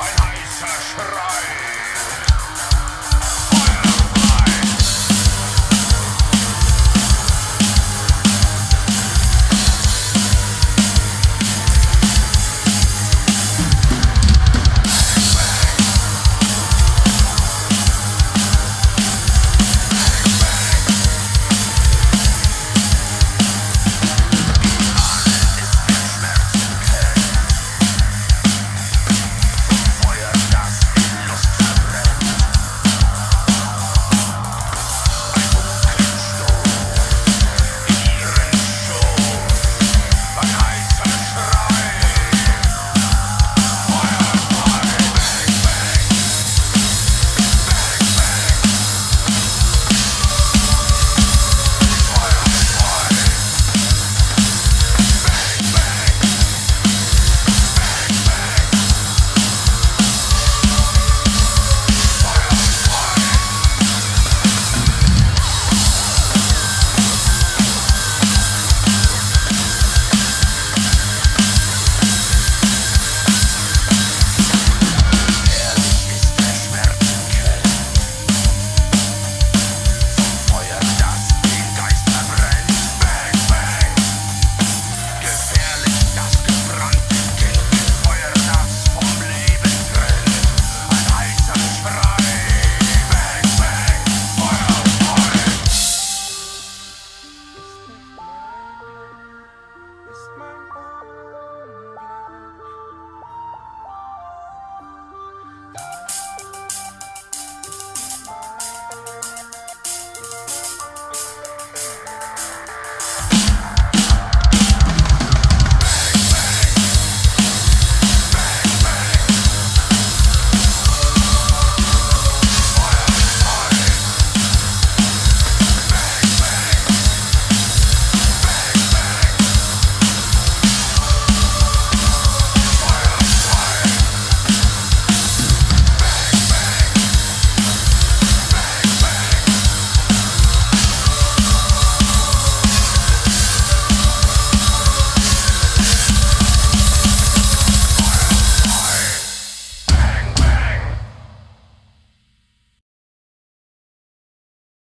ein heißer Schrei.